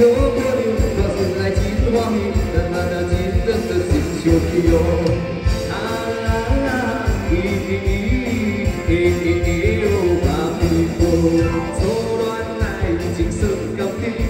飘飘流，把心来寄托，慢慢地、静静地、心就平了。啊，咿咿咿咿哟，把眉头愁断开，情深更添。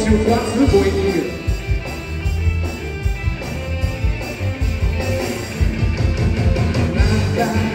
Südfranzen Beutlingen. Nach